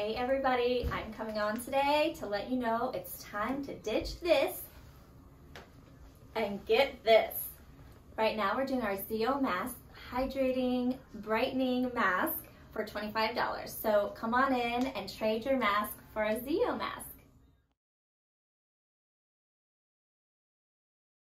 Hey everybody, I'm coming on today to let you know it's time to ditch this and get this. Right now we're doing our Zeo Mask Hydrating Brightening Mask for $25. So come on in and trade your mask for a Zeo mask.